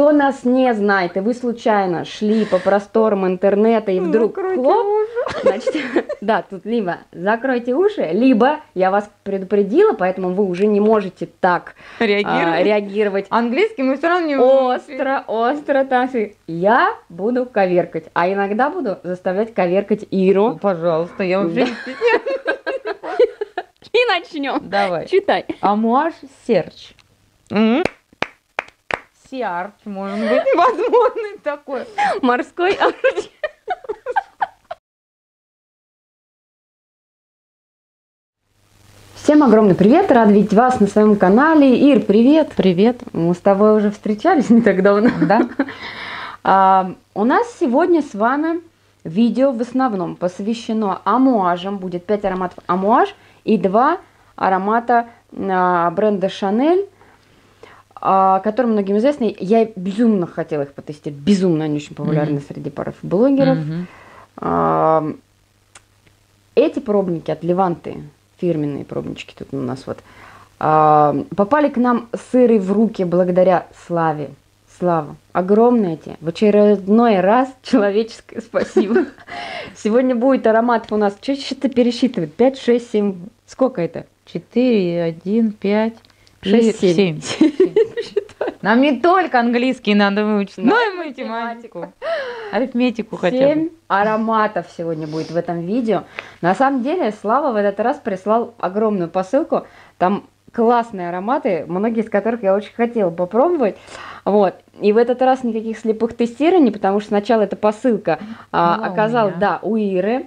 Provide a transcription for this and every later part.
кто нас не знает, и вы случайно шли по просторам интернета и вдруг Закройте хлоп, уши. значит, да, тут либо закройте уши, либо я вас предупредила, поэтому вы уже не можете так а, Реагируй. реагировать Английский мы все равно не остро, остро, так и я буду коверкать, а иногда буду заставлять коверкать Иру. Пожалуйста, я вообще Да. не. И начнем. Давай. Читай. Амуаж серч. Сиарч, может быть, возможно, и такое. Морской орудие. Всем огромный привет, рад видеть вас на своем канале. Ир, привет. Привет. Мы с тобой уже встречались не так давно. Да? А, у нас сегодня с вами видео в основном посвящено амуажам. Будет 5 ароматов амуаж и 2 аромата а, бренда а, которые многим известны. Я безумно хотела их потестировать. Безумно они очень популярны Мгм. среди паров блогеров. А, Эти пробники от Леванты, фирменные пробнички тут у нас вот, а, попали к нам сыры в руки благодаря Славе. Слава, огромное тебе, в очередной раз человеческое спасибо. Сегодня будет аромат у нас, что-то пересчитывать, 5, 6, 7, сколько это? Четыре, один, пять, Шесть, и семь. Нам не только английский надо выучить, Но но и математику. Арифметику хотя Семь бы. ароматов сегодня будет в этом видео. На самом деле, Слава в этот раз прислал огромную посылку. Там классные ароматы, многие из которых я очень хотела попробовать. Вот. И в этот раз никаких слепых тестирований, потому что сначала эта посылка а, оказалась, да, у Иры.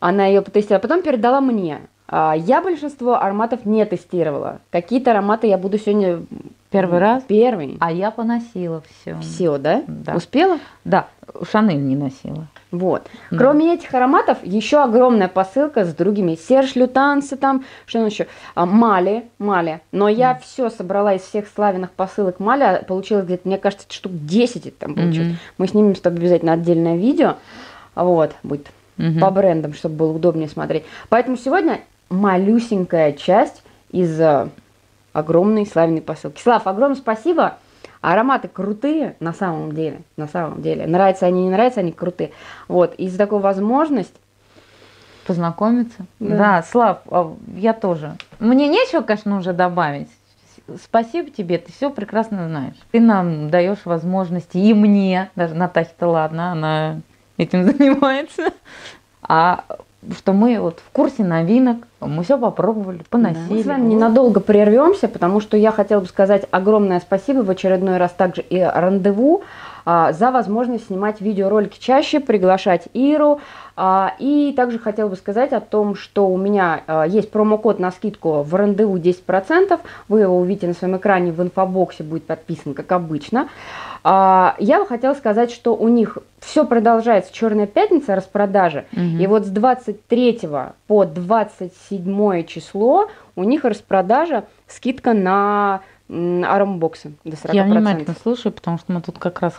Она ее потестировала, потом передала мне. А, Я большинство ароматов не тестировала. Какие-то ароматы я буду сегодня... Первый раз? Первый. А я поносила все. Все, да? Да. Успела? Да, Шанель не носила. Вот. Да. Кроме этих ароматов, еще огромная посылка с другими. Серж Лютанцы там, что там еще? А, Мали, Мали. Но я все собрала из всех славяных посылок Мали, а получилось где-то, мне кажется, штук 10 там получилось. Мгм. Мы снимем с тобой обязательно отдельное видео. Вот, будет Мгм. по брендам, чтобы было удобнее смотреть. Поэтому сегодня малюсенькая часть из э, огромной славяной посылки. Слав, огромное спасибо. Ароматы крутые на самом деле, на самом деле. Нравятся они, не нравятся они крутые. Вот, и за такую возможность, Познакомиться. Да. Да. Слав, а я тоже. Мне нечего, конечно, уже добавить. Спасибо тебе, ты все прекрасно знаешь. Ты нам даешь возможности, и мне, даже Натахе-то ладно, она этим занимается. А что мы вот в курсе новинок, мы все попробовали, поносили. мы с вами ненадолго прервемся, потому что я хотела бы сказать огромное спасибо в очередной раз также и рандеву за возможность снимать видеоролики чаще, приглашать Иру. А, и также хотела бы сказать о том, что у меня а, есть промокод на скидку в рандеву 10%. Вы его увидите на своем экране в инфобоксе, будет подписан, как обычно. А, я бы хотела сказать, что у них все продолжается Черная пятница распродажи. Мгм. И вот с 23 по 27 число у них распродажа, скидка на аромбоксы до 40%. Я внимательно слушаю, потому что мы тут как раз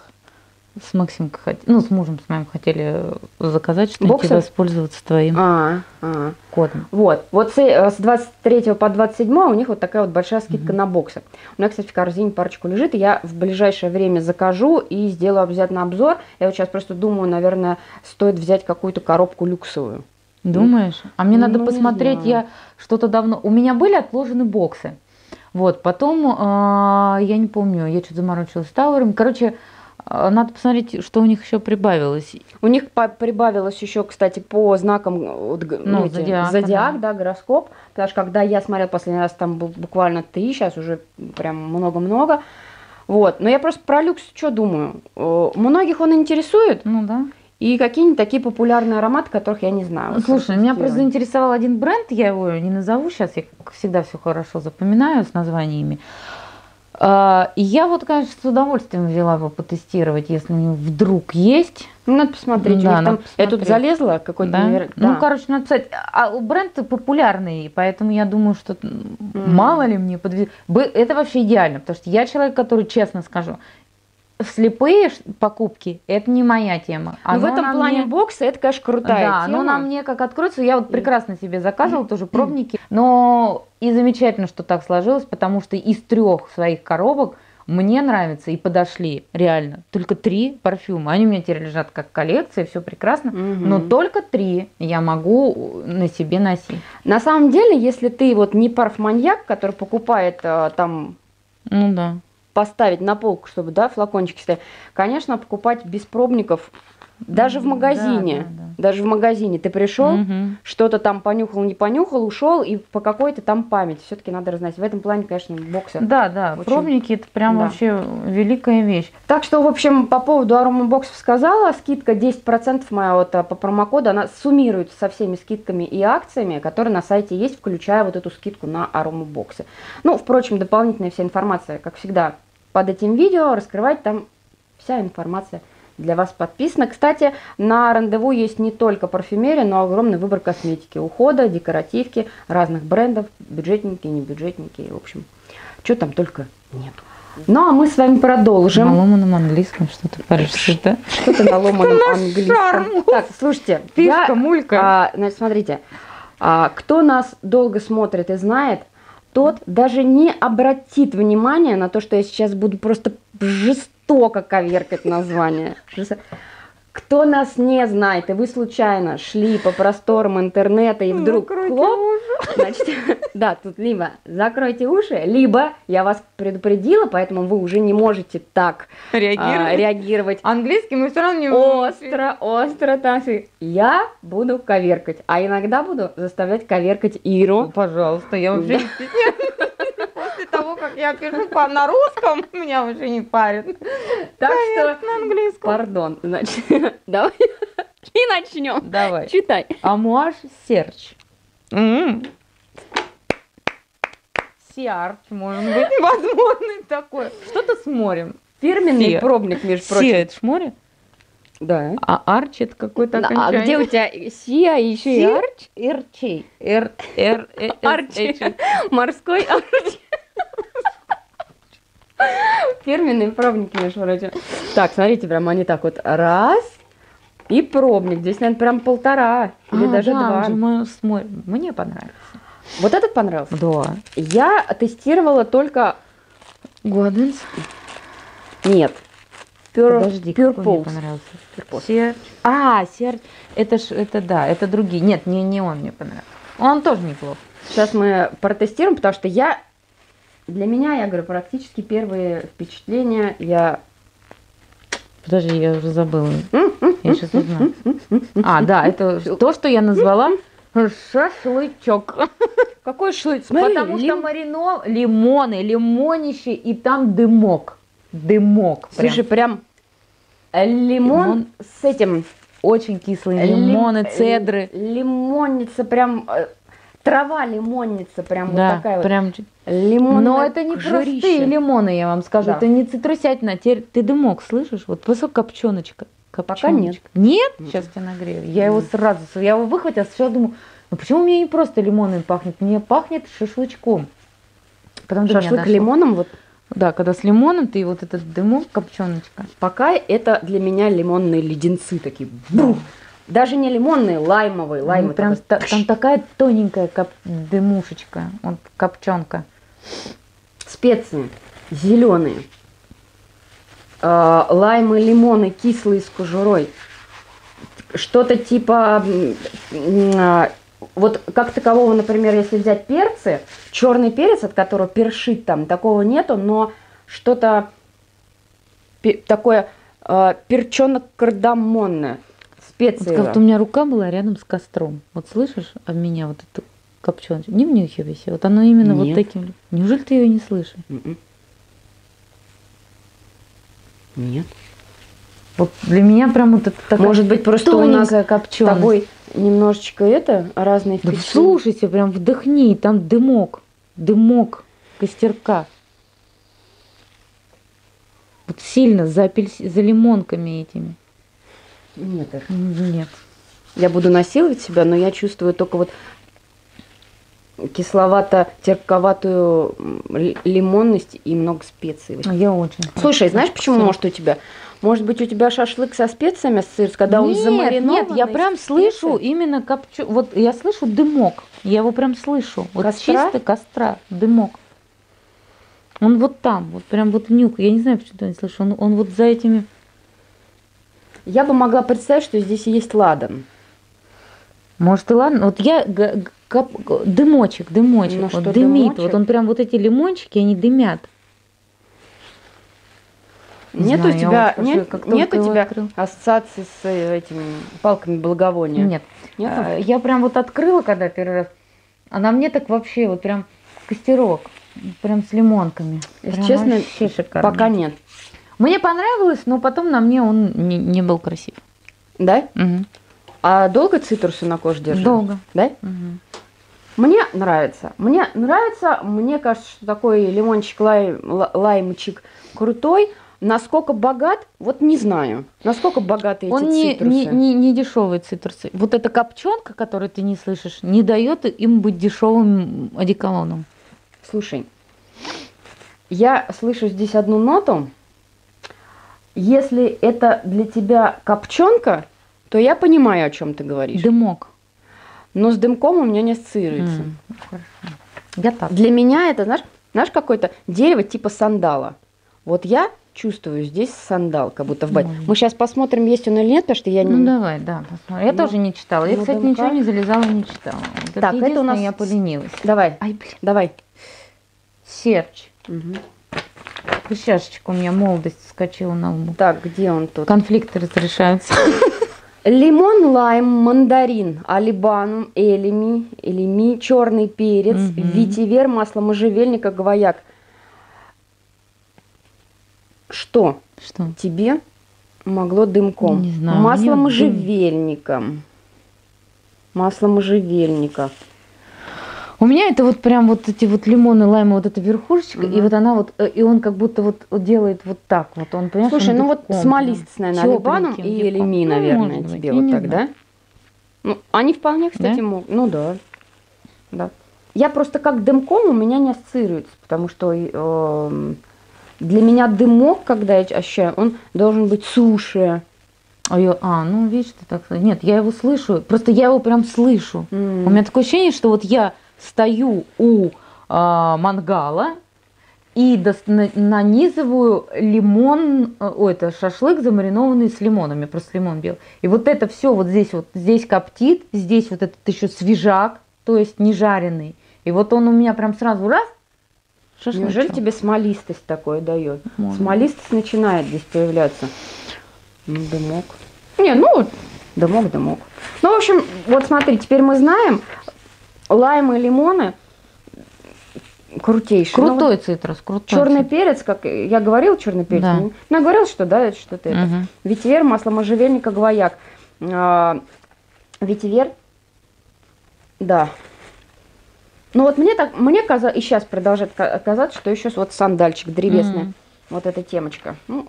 с Максимкой, хот- ну, с мужем с моим хотели заказать и воспользоваться твоим А, а. кодом. Вот, вот с, э, с 23 по 27 у них вот такая вот большая скидка на боксы. У меня, кстати, в корзине парочку лежит, и я в ближайшее время закажу и сделаю обязательно обзор. Я вот сейчас просто думаю, наверное, стоит взять какую-то коробку люксовую. Думаешь? А мне надо Ну, не посмотреть, я что-то давно... У меня были отложены боксы. Вот, потом, а, я не помню, я что-то заморочилась с Тауэром. Короче, а, надо посмотреть, что у них еще прибавилось. У них прибавилось еще, кстати, по знакам Ну, эти, зодиака, зодиак, да. гороскоп. Потому что когда я смотрела последний раз, там был буквально три, сейчас уже прям много-много. Вот. Но я просто про люкс что думаю? Э, Многих он интересует, Ну да. И какие-нибудь такие популярные ароматы, которых я не знаю. Вот Слушай, меня просто заинтересовал один бренд, я его не назову сейчас, я как всегда все хорошо запоминаю с названиями. А, И я вот, конечно, с удовольствием взяла бы потестировать, если у него вдруг есть. Ну, надо посмотреть. у Да, них надо там, я тут посмотреть. залезла, какой-то, Да? навер- Ну, да. короче, надо писать. А бренд популярный, поэтому я думаю, что м, мало ли мне подвезет. Это вообще идеально, потому что я человек, который, честно скажу, слепые покупки – это не моя тема. Ну, в этом плане мне- бокса это, конечно, крутая да, тема. но на мне как откроется, я вот прекрасно себе заказывала тоже пробники, но и замечательно, что так сложилось, потому что из трех своих коробок Мне нравится и подошли, реально. Только три парфюма. Они у меня теперь лежат как коллекция, все прекрасно. Мгм. Но только три я могу на себе носить. На самом деле, если ты вот не парфманьяк, который покупает э, там Ну да. Поставить на полку, чтобы, да, флакончики стояли, конечно, покупать без пробников, даже в Да, магазине, да, да. даже в магазине ты пришел, Мгм. что-то там понюхал, не понюхал, ушел, и по какой-то там память. Все-таки надо разносить. В этом плане, конечно, боксы. Да, да, Очень- пробники это прям Да. вообще великая вещь. Так что, в общем, по поводу аромабоксов сказала, скидка 10% моя вот а, по промокоду, она суммируется со всеми скидками и акциями, которые на сайте есть, включая вот эту скидку на аромабоксы. Ну, впрочем, дополнительная вся информация, как всегда, под этим видео, раскрывать там вся информация для вас подписана. Кстати, на рандеву есть не только парфюмерия, но огромный выбор косметики, ухода, декоративки, разных брендов, бюджетники, не бюджетники, в общем, что там только нет. Ну, а мы с вами продолжим. На ломаном английском что-то паришься, да? Что-то на ломаном английском. Так, слушайте, Фишка, мулька. а, значит, смотрите, а, кто нас долго смотрит и знает, тот даже не обратит внимания на то, что я сейчас буду просто жестоко коверкать название. Кто нас не знает, и вы случайно шли по просторам интернета, и вдруг хлоп, значит, да, тут либо закройте уши, либо я вас предупредила, поэтому вы уже не можете так а, Реагирует. реагировать Английский мы все равно не остро, остро, так и я буду коверкать, а иногда буду заставлять коверкать Ну, Иру. пожалуйста, я вообще не. После того, как я пишу по- на русском, меня уже не парит. Так что, На английском. пардон, значит, давай и начнем. Давай. Читай. Амуаж Серч. Сиарч, может быть, возможно, и такое. Что-то с морем. Фирменный Се. пробник, между Си, прочим. это ж море? Да. А арч это какое-то А окончание. где у тебя Сия и еще и Си? Арч? Эрчей. Р, Р, э, э, Арчи. э, Морской Арч. Фирменные пробники, между прочим. Так, смотрите, прям они так вот раз и пробник. Здесь, наверное, прям полтора или А, даже да, два. он же мо- с морем. Мне понравился. Вот этот понравился? Да. Я тестировала только... Годенс. Нет. Pure, Подожди, какой мне понравился? Pure Pulse. Серч. А, серч. Это ж, это да, это другие. Нет, не, не он мне понравился. Он тоже неплох. Сейчас мы протестируем, потому что я... Для меня, я говорю, практически первые впечатления я... Подожди, я уже забыла. Я сейчас узнаю. А, да, это то, что я назвала шашлычок. Какой шлык? Смотри, Потому что лим- марино, лимоны, лимонище, и там дымок. Дымок. прям. Слушай, прям лимон, Лимон. с этим... очень кислые лим- лимоны, цедры. Лимонница прям... Трава лимонница прям вот Да, такая вот. прям. Лимонное Но это не жирище. простые лимоны, я вам скажу. Да. Это не цитрусятина. Теперь ты дымок слышишь? Вот просто копченочка. Пока нет. Нет? Сейчас тебя нагрею. Я его сразу, я его выхватила, сначала думаю, ну почему мне не просто лимоном пахнет? Мне пахнет шашлычком. Потом меня Шашлык лимоном, вот Да, когда с лимоном, ты вот этот дымок, копченочка. пока это для меня лимонные леденцы такие. Бух. Даже не лимонные, лаймовые. Лаймы Ну, прям такой. та- там такая тоненькая коп- дымушечка, вот копченка. Специи зеленые. А, лаймы, лимоны кислые с кожурой. Что-то типа а, вот как такового, например, если взять перцы, черный перец, от которого першит там, такого нету, но что-то такое э, перчено-кардамонное. Вот Специи. как-то у меня рука была рядом с костром. Вот слышишь об меня вот эту копченочку? Не внюхивайся. Вот оно именно вот Нет. таким. Неужели ты ее не слышишь? Мгм. Нет. Вот для меня прям вот это такая Может быть, просто у нас с копченость. тобой немножечко это, разные Да впечатления. слушайте, прям вдохни, там дымок, дымок костерка. Вот сильно за, апельси- за лимонками этими. Нет, Эр. Нет. я буду насиловать себя, но я чувствую только вот кисловато-терпковатую лимонность и много специй. Я очень Слушай, знаешь, почему всё. может у тебя? Может быть, у тебя шашлык со специями ассоциируется, когда он нет, замаринован? Нет, я прям слышу именно копчу... Вот я слышу дымок. Я его прям слышу. Вот Костра? чисто костра, дымок. Он вот там, вот прям вот нюк. Я не знаю, почему я не слышу. Он, он вот за этими... Я бы могла представить, что здесь есть ладан. Может и ладно. Вот я дымочек, дымочек, Ну вот что, дымит. дымочек? Вот он прям вот эти лимончики, они дымят. Не Нет у знаю, я тебя, вот нет, как нет у тебя открыл. ассоциации с э, этими палками благовония? Нет. Нету? А, Я прям вот открыла, когда первый раз, а на мне так вообще вот прям костерок, прям с лимонками. Если Прям честно. Пока нет. Мне понравилось, но потом на мне он не, не был красив. Да? Мгм. А долго цитрусы на коже держишь? Долго. Да? Мгм. Мне нравится. Мне нравится. Мне кажется, что такой лимончик, лай, ла- лаймчик крутой. Насколько богат, вот не знаю. Насколько богаты эти Он не, цитрусы. не, не, не дешевые цитрусы. Вот эта копченка, которую ты не слышишь, не дает им быть дешевым одеколоном. Слушай, я слышу здесь одну ноту. Если это для тебя копченка, то я понимаю, о чем ты говоришь. Дымок. Но с дымком у меня не ассоциируется. М, Хорошо. Я так. Для меня это, знаешь, знаешь, какое-то дерево типа сандала. Вот я чувствую здесь сандал, как будто в бате. Может. Мы сейчас посмотрим, есть он или нет, потому что я Ну не... давай, да, посмотрим. Я Ну, тоже не читала. Я, ну, кстати, дымка. ничего не залезала, не читала. Вот Так, это у нас- я поленилась. Давай, Ай, блин. давай. Серч. Мгм. Прыщашечка у меня молодость вскочила на лбу. Так, где он тут? Конфликты разрешаются. Лимон, лайм, мандарин, алибанум, элеми, элеми, черный перец, Мгм. ветивер, масло можжевельника, гвояк. Что Что? тебе могло дымком? Не знаю, Масло можжевельника. Масло можжевельника. У меня это вот прям вот эти вот лимоны, лаймы, вот эта верхушечка, и Мгм. вот она вот, э, и он как будто вот делает вот так вот. Он, понимаешь, Слушай, он ну вот прям. наверное, алибаном и элеми, Ну, наверное, быть, тебе вот так, да? Ну, они вполне, кстати, Да? могут. Ну да. Да. Я просто как дымком у меня не ассоциируется, потому что эм, для меня дымок, когда я ощущаю, он должен быть суше. А, я- а, ну видишь, ты так. Нет, я его слышу. Просто я его прям слышу. У меня такое ощущение, что вот я стою у а, мангала и на- нанизываю лимон, э, ой, это шашлык замаринованный с лимонами, просто лимон белый. И вот это все вот здесь вот, здесь коптит, здесь вот этот еще свежак, то есть не жареный. И вот он у меня прям сразу раз, шашлычок. Неужели тебе смолистость такое дает? Может. Смолистость начинает здесь появляться. Ну, дымок. Не, ну, дымок, дымок. Ну, в общем, вот смотри, теперь мы знаем, лаймы лимоны крутейшие. Ну, вот Крутой цитрус, крутой. Черный цитрус. перец, как я говорила, черный перец. Да. Ну, я говорила, что да, это что-то это. Мгм. Ветивер, масло можжевельника, гвояк. А, ветивер, да. Ну вот мне так, мне казалось, и сейчас продолжает ка- казаться, что еще вот сандальчик древесный. Мгм. Вот эта темочка. Ну,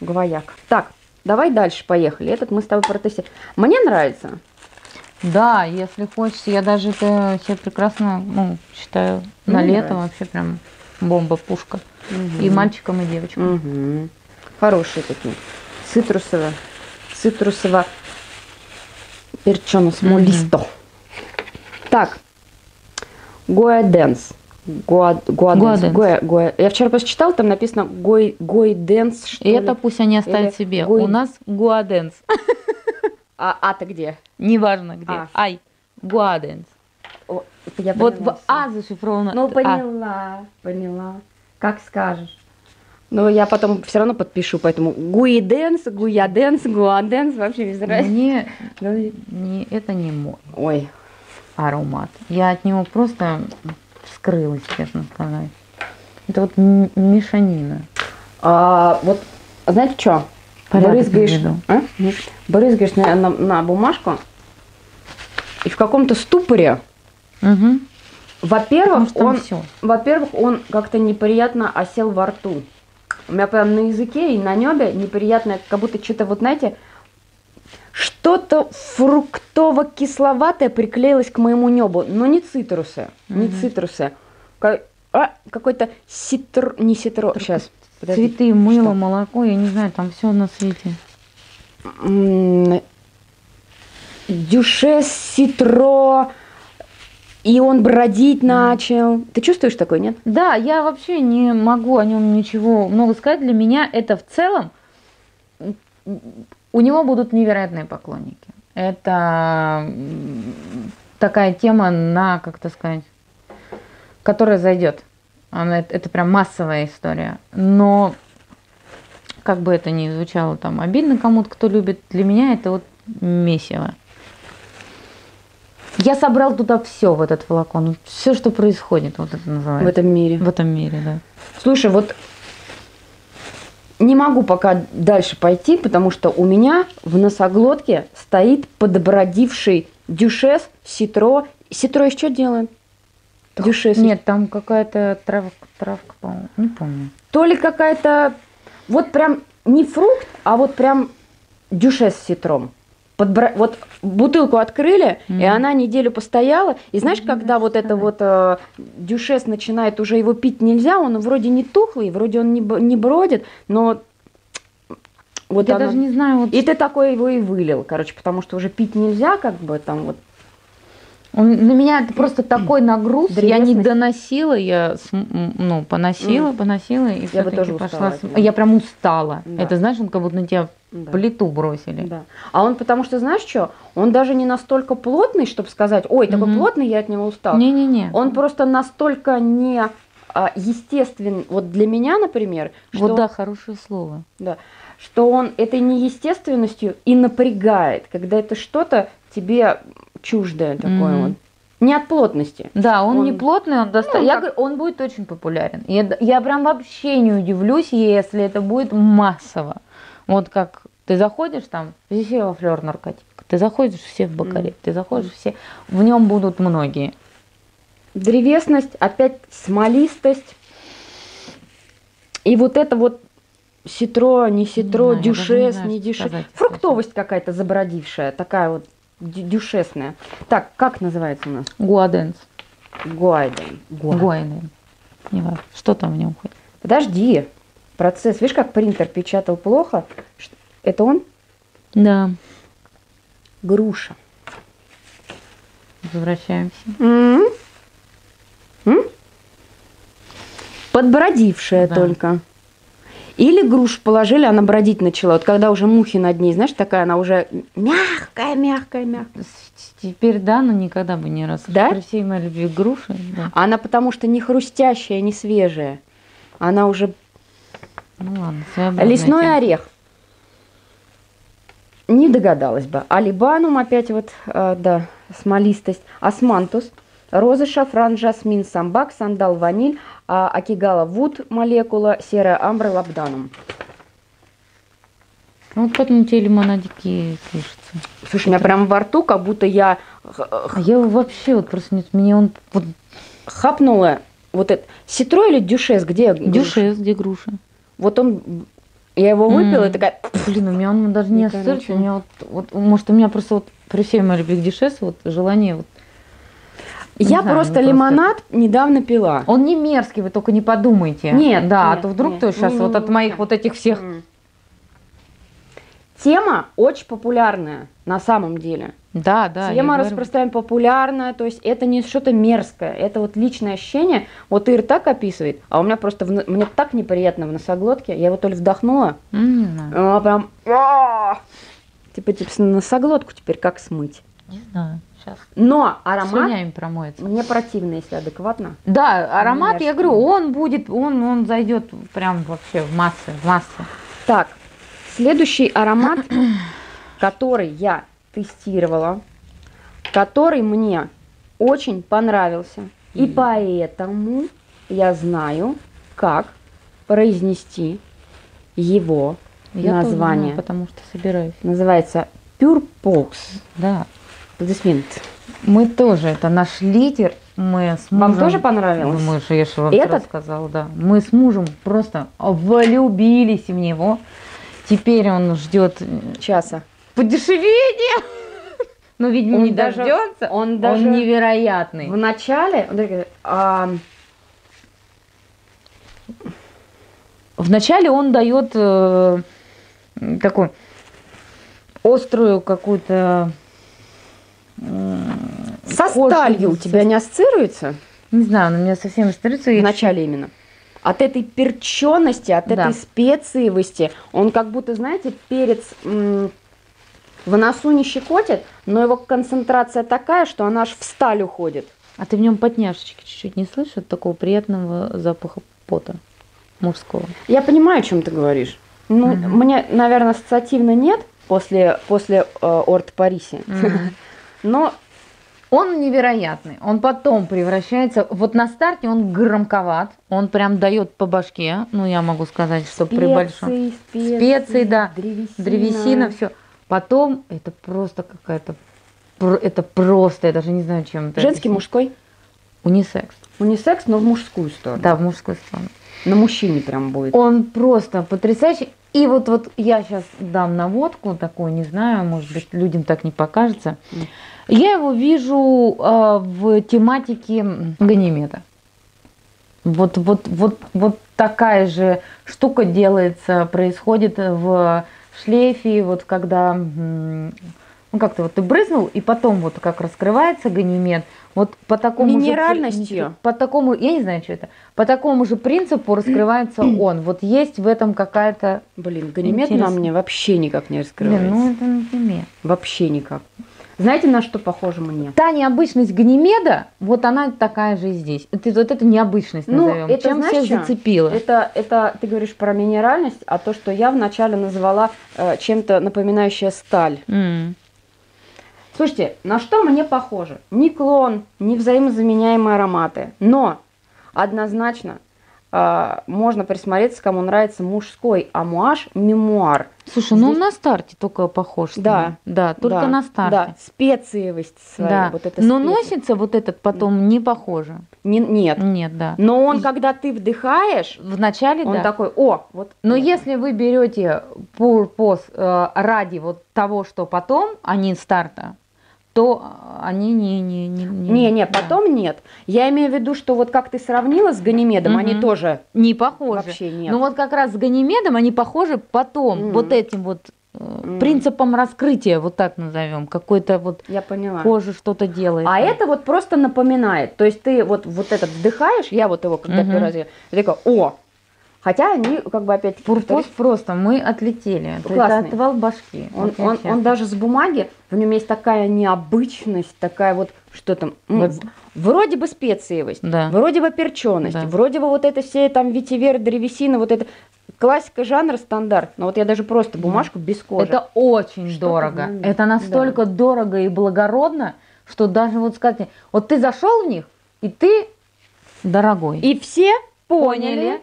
гвояк. Так, давай дальше, поехали. Этот мы с тобой протестируем. Мне нравится. Да, если хочется, я даже это себе прекрасно, ну, считаю, на Мне лето нравится. вообще прям бомба, пушка. И мальчикам, и девочкам. Мгм. Хорошие такие. Цитрусово. Цитрусово перчено-смолисто. Так. Гоя-дэнс. Гоа- Гоа-дэнс. Гоа-дэнс. Гоя- Гоя- Я вчера просто читала, там написано гой, гой-дэнс, что И ли. это пусть они оставят Или себе. гуи- У нас гуаденс. А а-то где? Неважно где. А. Ай, гуаденс. О, я Вот в. А зашифровано. Ну, А. поняла, поняла. Как скажешь. Но я потом все равно подпишу, поэтому гуи-дэнс, гуя-дэнс, гуа-дэнс, вообще без разницы. Мне не, это не мой Ой, аромат. Я от него просто вскрылась, честно сказать. Это вот мешанина. А, вот, знаете что? Порядок Брызгаешь, наведу. а? Брызгаешь на, на- на бумажку, и в каком-то ступоре, Угу. во-первых, он, все. во-первых, он как-то неприятно осел во рту. У меня прям на языке и на небе неприятно, как будто что-то, вот знаете, что-то фруктово-кисловатое приклеилось к моему небу, но не цитрусы, не Мгм. цитрусы. Ка- а, какой-то ситр... не ситро... Сейчас, подожди. Цветы, мыло, Что? молоко, я не знаю, там все на свете. Дюшес, ситро, И он бродить начал. Ты чувствуешь такое, нет? Да, я вообще не могу о нем ничего много сказать. Для меня это в целом у него будут невероятные поклонники. Это такая тема на, как это сказать, которая зайдет. Она, это прям массовая история. Но как бы это ни звучало там обидно кому-то, кто любит, для меня это вот месиво. Я собрал туда все в этот флакон, все, что происходит, вот это называется. В этом мире. В этом мире, да. Слушай, вот не могу пока дальше пойти, потому что у меня в носоглотке стоит подобродивший дюшес, ситро. Ситро еще делаем? Дюшес. Нет, там какая-то травка, травка, по-моему, не помню. То ли какая-то, вот прям не фрукт, а вот прям дюшес с ситром. Подбра- Вот бутылку открыли, и Мгм. она неделю постояла. И знаешь, когда вот это вот э, дюшес начинает, уже его пить нельзя, он вроде не тухлый, вроде он не, не бродит, но вот я оно- даже не знаю, вот И ты такой его и вылил, короче, потому что уже пить нельзя, как бы там вот. Он, на меня это просто такой нагруз. Я не Древесность. доносила, я ну, поносила, М. поносила, и Я бы тоже пошла. устала с-. Я прям устала. Да. Это знаешь, он как будто на тебя Да. плиту бросили. Да. А он потому что, знаешь что, он даже не настолько плотный, чтобы сказать, ой, такой Мгм. плотный, я от него устал. Не-не-не. Он просто настолько не а, естествен, вот для меня, например, что, Вот да, хорошее слово. да, что он этой неестественностью и напрягает, когда это что-то тебе чуждое такое Мгм. вот. Не от плотности. Да, он, Он- не плотный, он доста... Ну, я как- говорю, он будет очень популярен. Я, я прям вообще не удивлюсь, если это будет массово. Вот как ты заходишь там, во флер наркотик. Ты заходишь, все в бакаре. Мгм. Ты заходишь, все. В нем будут многие. Древесность, опять смолистость. И вот это вот ситро, не ситро, знаю, не дюшес, не что дюшес. Фруктовость какая-то забродившая, такая вот дюшесная. Так, как называется у нас? Гуаденс. Гуайден. Гуа- Гуайден. Не важно. Что там в нем хоть? Подожди. Процесс. Видишь, как принтер печатал плохо? Это он? Да. Груша. Возвращаемся. М? М? Подбродившая Да. только. Или грушу положили, она бродить начала. Вот когда уже мухи над ней, знаешь, такая она уже мягкая, мягкая, мягкая. Теперь да, но никогда бы не раз. Да? При всей моей любви к груше. Да. Она потому что не хрустящая, не свежая. Она уже Ну ладно, Лесной тема. орех. Не догадалась бы. Алибанум опять вот, э, да, смолистость. Османтус. Роза, шафран, жасмин, самбак, сандал, ваниль, а Akigalawood, молекула, серая амбра, лабданум. Ну, вот потом те лимонадики слышатся. Слушай, у меня прям во рту, как будто я А я вообще вот просто нет, мне он вот хапнула вот это. Ситро или дюшес? Где? груша? дюшес, где груша. Вот он, я его выпила М. и такая, Блин, у меня он даже не ассоциируется, у меня вот, вот, может, у меня просто вот при всей моей любви к дюшесу вот желание вот я знаю, просто ну, просто- лимонад недавно пила. Он не мерзкий, вы только не подумайте. Нет, Да, нет, а то вдруг нет, то сейчас не, вот от моих вот этих всех... Тема очень популярная на самом деле. Да, да. Тема говорю. распространена популярная, то есть это не что-то мерзкое, это вот личное ощущение. Вот Ир так описывает, а у меня просто, в мне так неприятно в носоглотке, я его то ли вдохнула, знаю. а прям, а, типа, типа, носоглотку теперь как смыть. Не знаю. Сейчас. Но аромат Слюнями промоется. мне противно, если адекватно. Да, аромат, я говорю, он будет, он, он зайдет прям вообще в массы, в массы. Так, следующий аромат, который я тестировала, который мне очень понравился. И поэтому я знаю, как произнести его Я тоже название. знаю, потому что собираюсь. Называется Purpox. Да. Аплодисменты. Мы тоже, это наш лидер, мы с Вам мужем- тоже понравилось? Мы же, я же вам Этот? рассказала, да. Мы с мужем просто влюбились в него. Теперь он ждет Часа. подешевения. Но, видимо, Он не даже- дождется. он даже невероятный. В начале, он а, Вначале он дает э, такую острую какую-то Со кожа сталью у тебя не ассоциируется? Не знаю, он у меня совсем ассоциируется. В начале именно. От этой перчености, от Да. этой специевости, он как будто, знаете, перец в носу не щекотит, но его концентрация такая, что она аж в сталь уходит. А ты в нем подняшечки чуть-чуть не слышишь от такого приятного запаха пота мужского? Я понимаю, о чем ты говоришь. Ну, Мгм. мне, наверное, ассоциативно нет после, после э, Орт Париси. Но Он невероятный. Он потом превращается... Вот на старте он громковат. Он прям дает по башке. Ну, я могу сказать, что при большом... специи, специи, Специи, да. древесина. Древесина, все. Потом это просто какая-то... Это просто, я даже не знаю, чем это. Женский, объяснить. мужской. Унисекс. Унисекс, но в мужскую сторону. Да, в мужскую сторону. На мужчине прям будет. Он просто потрясающий. И вот, вот я сейчас дам наводку такую, не знаю, может быть, людям так не покажется. Я его вижу э, в тематике Ганимеда. Вот, вот, вот, вот такая же штука делается, происходит в шлейфе, вот когда, ну как-то вот ты брызнул, и потом вот как раскрывается ганимед, вот по такому же Минеральностью. по такому, я не знаю, что это, по такому же принципу раскрывается он. Вот есть в этом какая-то, Блин, ганимед на Интересно. мне вообще никак не раскрывается. блин, ну это например. Вообще никак. Знаете, на что похоже мне? Та необычность ганимеда, вот она такая же и здесь. Это, вот это необычность Ну, назовем. это Чем знаешь всех зацепило? Это, это ты говоришь про минеральность, а то, что я вначале называла э, чем-то напоминающее сталь. М. Слушайте, на что мне похоже? Ни клон, ни взаимозаменяемые ароматы. Но однозначно э, можно присмотреться, кому нравится мужской амуаж, мемуар. Слушай, ну Здесь- на старте только похож. Да. Да, только Да, на старте. Да, специевость своя. Да. Вот эта Но специя. носится вот этот потом не похоже. Не- нет. Нет, да. Но он, когда ты вдыхаешь, В начале, он да. такой, о, вот. Но это». если вы берете пурпос э, ради вот того, что потом, а не старта, то они не... Не, не, Не, не, да. потом нет. Я имею в виду, что вот как ты сравнила с Ганимедом, они Мгм. тоже Не похожи. вообще нет. Ну вот как раз с Ганимедом они похожи потом, Мгм. вот этим вот Мгм. принципом раскрытия, вот так назовем, какой-то вот Я поняла. кожа что-то делает. А это вот просто напоминает. То есть ты вот, вот этот вдыхаешь, я вот его когда Мгм. первый раз, я такая, о! Хотя они как бы опять Пурпос просто, мы отлетели. Это Классный. отвал башки. Он, Вот он, он даже с бумаги, в нем есть такая необычность, такая вот, что там, м, Вот. вроде бы специевость, Да. вроде бы перченость, Да. вроде бы вот это все там ветивер, древесина, вот это классика жанра, стандарт. Но вот я даже просто бумажку без кожи. Это очень Что-то дорого. нем Это настолько дорого и благородно, что даже вот сказать, вот ты зашел в них, и ты дорогой. И все поняли, что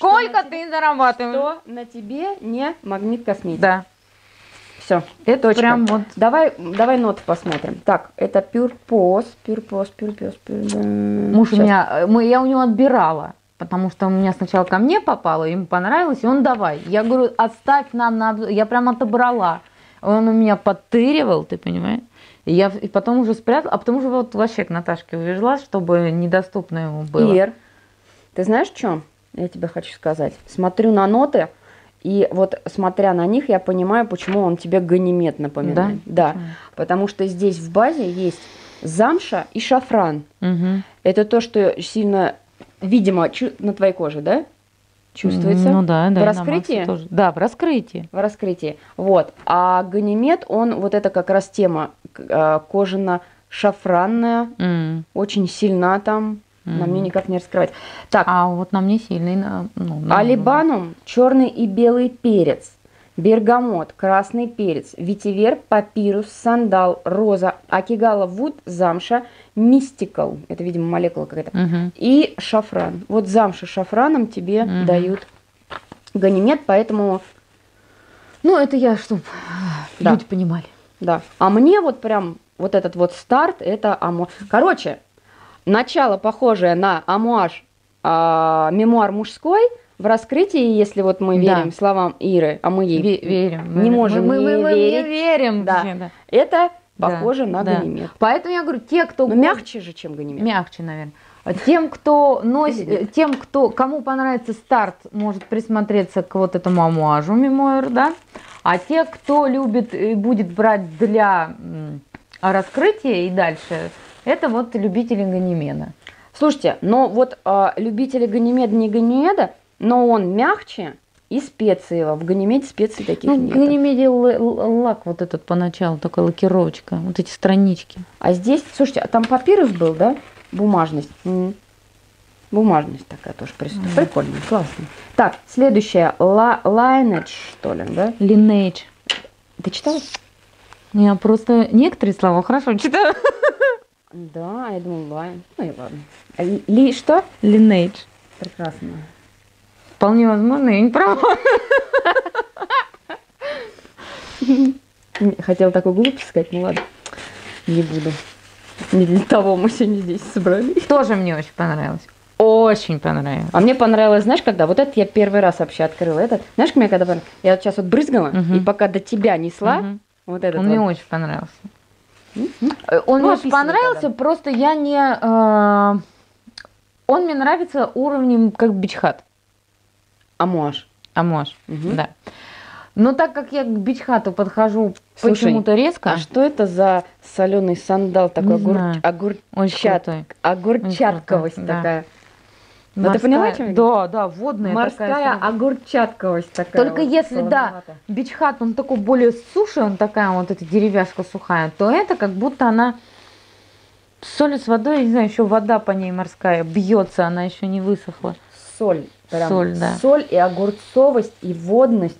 сколько ты зарабатываешь. что на тебе не магнит косметики. Да. Все. Это Точка. прям вот Давай, давай ноты посмотрим. Так, это пюрпос, пюрпос, пюрпос, пюрпос. муж у меня, э, мы, я у него отбирала. Потому что у меня сначала ко мне попало, ему понравилось, и он давай. Я говорю, оставь нам на обзор. Я прям отобрала. Он у меня подтыривал, ты понимаешь? И я и потом уже спрятала, а потом уже вот вообще к Наташке увезла, чтобы недоступно ему было. Ир, ты знаешь, что я тебе хочу сказать? Смотрю на ноты, и вот смотря на них, я понимаю, почему он тебе ганимед напоминает. Да, Почему? потому что здесь в базе есть замша и шафран. Мгм. Это то, что сильно, видимо, на твоей коже, да? Чувствуется? Ну да, да. В раскрытии? Тоже. Да, в раскрытии. в раскрытии. Вот. А ганимед, он, вот это как раз тема э, кожано-шафранная, М. очень сильна там, на мне никак не раскрывать. Так, А вот на мне сильный. на- Ну, на- алибанум, черный и белый перец, бергамот, красный перец, ветивер, папирус, сандал, роза, акигала вуд, замша, мистикал, это, видимо, молекула какая-то, Мгм. и шафран. Вот замша с шафраном тебе Мгм. дают ганимед, поэтому Ну, это я, чтобы Да. люди понимали. Да. А мне вот прям вот этот вот старт, это амо. Короче, начало похожее на амуаж, а, мемуар мужской в раскрытии, если вот мы Да. верим словам Иры, а мы ей Ве- верим. не Мы- можем мы, мы, не мы не верить. верим. Да. да. это Да, похоже на да. ганимед. Поэтому я говорю, те, кто Но год- мягче же, чем ганимед. мягче, наверное. Тем, кто носит, тем, кто, кому понравится старт, может присмотреться к вот этому амуажу мемуар, да. А те, кто любит и будет брать для раскрытия и дальше Это вот любители Ганимеда. Слушайте, но вот а, любители Ганимеда не Ганимеда, но он мягче и специи. В Ганимеде специй таких Ну, в нет. Ганимеде л- л- лак вот этот поначалу, такая лакировочка, вот эти странички. А здесь, слушайте, а там папирус был, да? Бумажность. М. Бумажность такая тоже присутствует. Мгм. Прикольно, классно. Так, следующее. Ла- Lineage, что ли, да? Lineage. Ты читала? Я просто некоторые слова хорошо читаю. Да, я думала, Line. Ну и ладно. Ли- Ли, что? Lineage. Прекрасно. Вполне возможно, я не права. Хотела такой глупость сказать, ну ладно. Не буду. Не для того мы сегодня здесь собрались. Тоже мне очень понравилось. Очень понравилось. А мне понравилось, знаешь, когда? Вот это я первый раз вообще открыла. Этот, знаешь, мне когда понравилось? Я вот сейчас вот брызгала, Мгм. и пока до тебя несла, Мгм. вот этот Он мне вот. очень понравился. Э, Он Ну, мне понравился, тогда. просто я не... э, Он мне нравится уровнем как бичхат. Амуаж. А можешь, Мгм. да. Но так как я к бичхату подхожу Слушай, почему-то резко, А что это за соленый сандал такой? Не огур- огур- очень чат- крутой. Огурчатковость Очень круто, да. Такая. Ну, ты поняла, чем я Да, да, водная Морская такая. огурчатковость такая. Только вот, если, да, бичхат, он такой более суши, он такая вот эта деревяшка сухая, то это как будто она соль с водой, я не знаю, еще вода по ней морская бьется, она еще не высохла. Соль. Прям. Соль, да. Соль и огурцовость, и водность,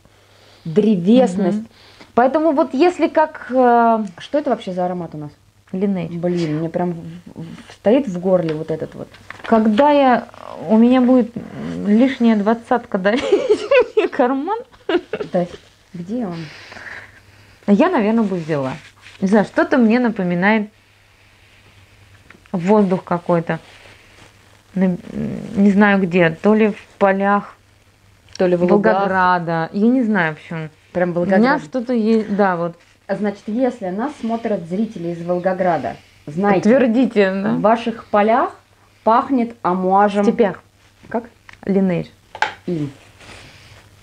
древесность. Мгм. Поэтому вот если как э, Что это вообще за аромат у нас? Lineage, Блин, мне прям стоит в горле вот этот вот. Когда я, у меня будет лишняя двадцатка дарить мне карман, Да, где он? я, наверное, бы взяла. Не знаю, что-то мне напоминает воздух какой-то. Не знаю где, то ли в полях То ли в Волгоград. Волгограда. Я не знаю почему. Прям У меня Волгоград. что-то есть, да, вот. А Значит, если нас смотрят зрители из Волгограда, Подтвердите, в ваших полях пахнет В амуажем. степях. Как? Линейдж. Им.